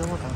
이런 거다